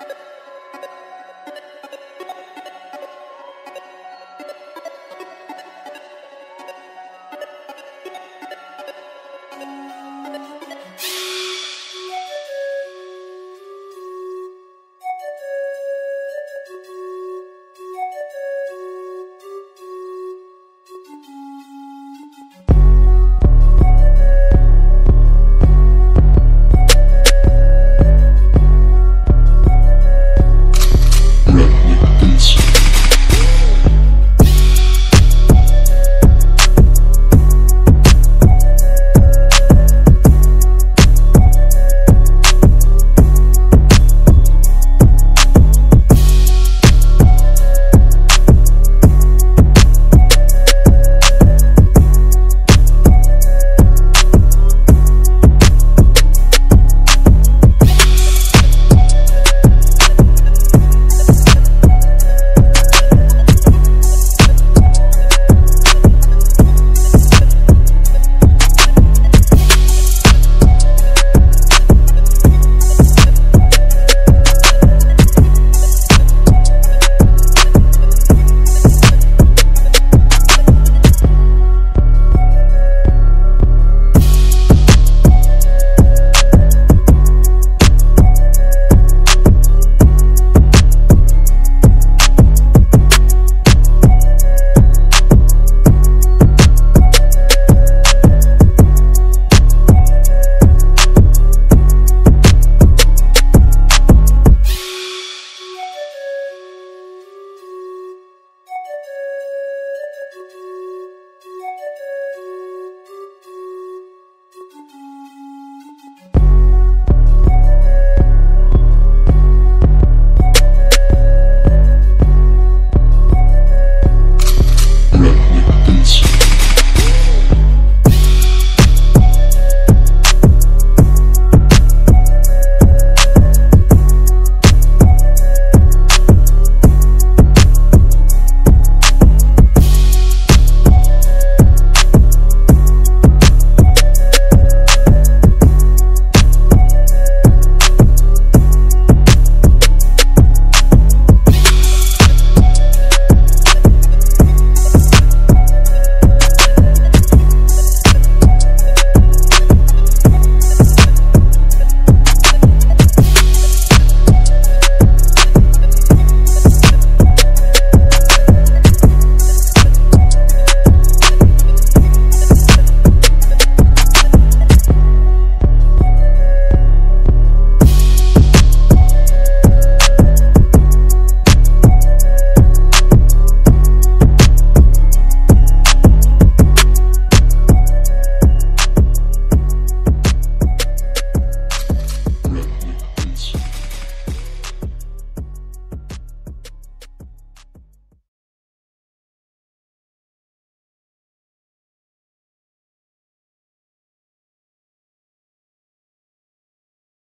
you